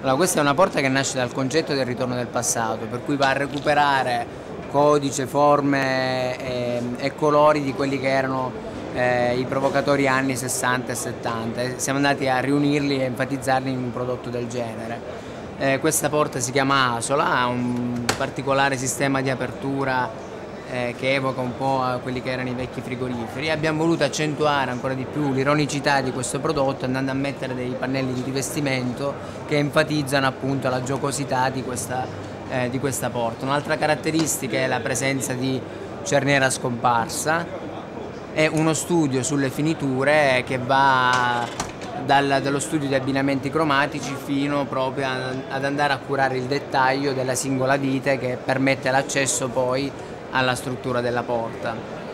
Allora, questa è una porta che nasce dal concetto del ritorno del passato, per cui va a recuperare codice, forme e, e colori di quelli che erano eh, i provocatori anni 60 e 70. Siamo andati a riunirli e enfatizzarli in un prodotto del genere. Eh, questa porta si chiama Asola, ha un particolare sistema di apertura eh, che evoca un po' quelli che erano i vecchi frigoriferi. Abbiamo voluto accentuare ancora di più l'ironicità di questo prodotto andando a mettere dei pannelli di rivestimento che enfatizzano appunto la giocosità di questa, eh, di questa porta. Un'altra caratteristica è la presenza di cerniera scomparsa e uno studio sulle finiture che va dal, dallo studio di abbinamenti cromatici fino proprio ad andare a curare il dettaglio della singola vite che permette l'accesso poi alla struttura della porta.